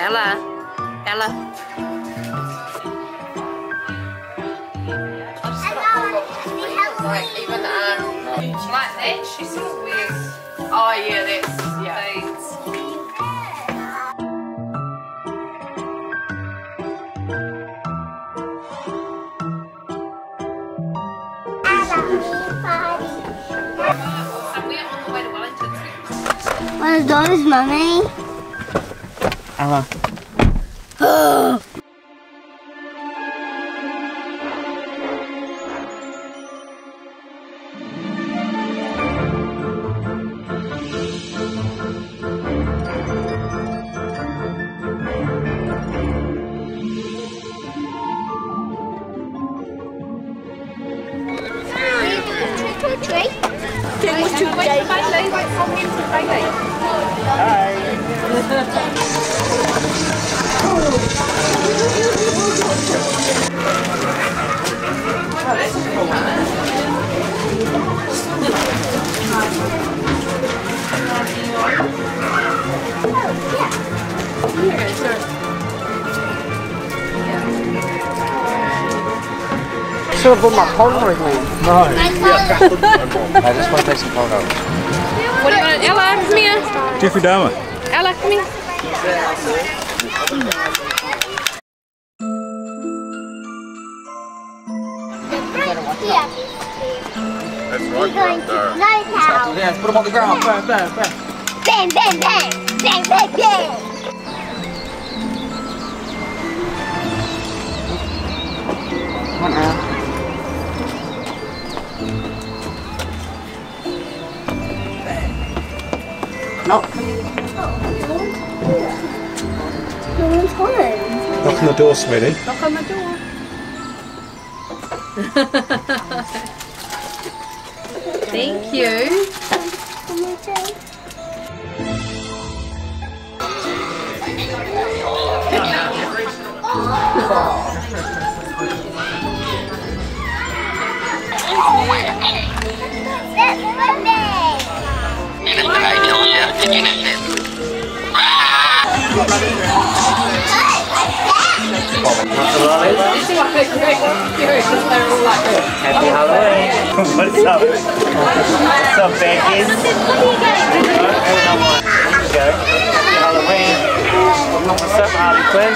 Ella. Ella. Like even um, like that, she sort of wears. Oh yeah, that's yeah. Beads. So we're on the way to Wellington. What are those, Mummy? Ella. Trick. Should have brought my phone with me. No. My. I just want to take some photos. What do you want? Ella, come here. Jeffrey Dahmer. Ella, come here. Yeah. That's We're going to Night House. Yeah, put them on the ground. Bang, bang, bang. Bang, bang, bang. Bang, bang, bang. Come on, Ella. No. No one's home. Knock on the door, sweetie. Knock on the door. Thank you. That's Happy Halloween. What's up? What's up, Becky? Go. Happy Halloween. What's up, Harley Quinn?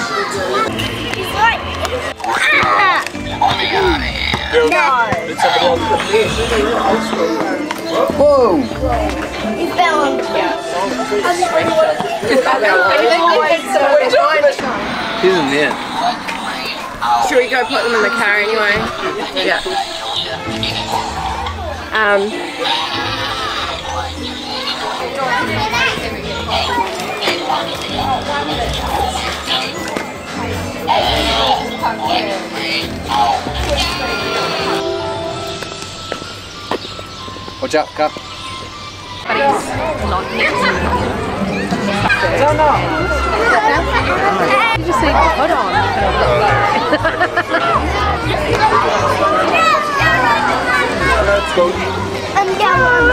Whoa. He fell on the He's in there. Should we go put them in the car anyway? Yeah. Um, Watch out, go. you just say, hold on. I'm down.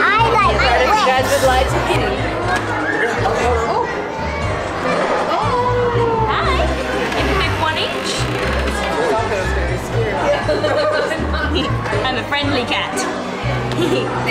I like it wet. guys would like to get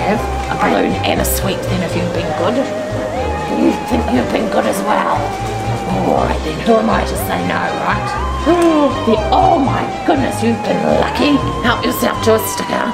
Have a balloon and a sweet then if you've been good. You think you've been good as well? Alright then, who am I to say no, right? The, oh my goodness, you've been lucky. Help yourself to a sticker.